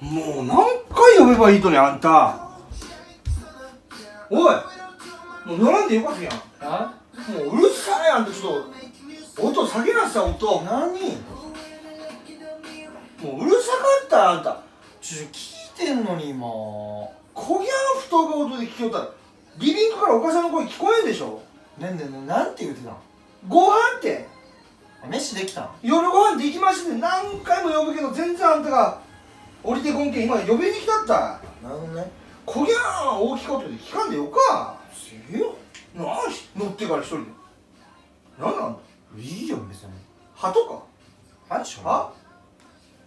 もう何回呼べばいいとねあんた。おいもう乗らんでよかったやん。あ？もううるさいあんたちょっと音下げなさ音。何？もううるさかったあんた。ちょ聞いてんのに今。こぎゃん布団が音で聞きよったらリビングからお母さんの声聞こえんでしょ？ねんねんなんて言うてたん？ご飯って。あ飯できたん？夜ご飯できまして何回も呼ぶけど全然あんたが降りてこんけん今呼びに来たった。なるほどね。こぎゃん大きいことで聞かんでよか。せえよ。なあ乗ってから一人で。何なん？だいいよ別に。鳩か？何しょ。あ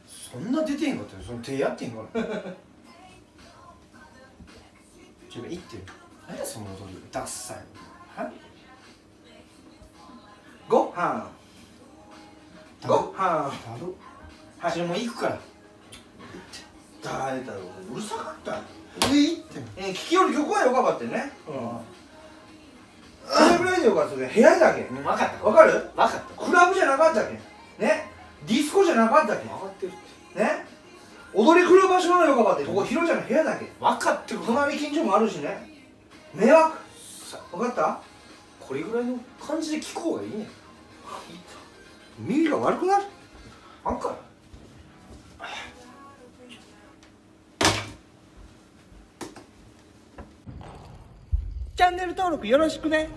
そんな出てへんかったよ。その手やってへんから。ちょっと行ってよ。何やその踊り？ダッサい。は？ご飯。ご飯。だろ。はい。それもう行くから誰だろううるさかった上行ってんえー、聞きよる曲はよかったね。うん。それぐらいでよかった部屋だけ分かった。わかる？分かった。クラブじゃなかったけん。ね？ディスコじゃなかったけん。分かってるって。ね？踊り来る場所のよかったここヒロちゃんの部屋だけ分かってる。隣近所もあるしね。迷惑？分かった？これぐらいの感じで聞く方がいいね耳が悪くなる。あんかチャンネル登録よろしくね。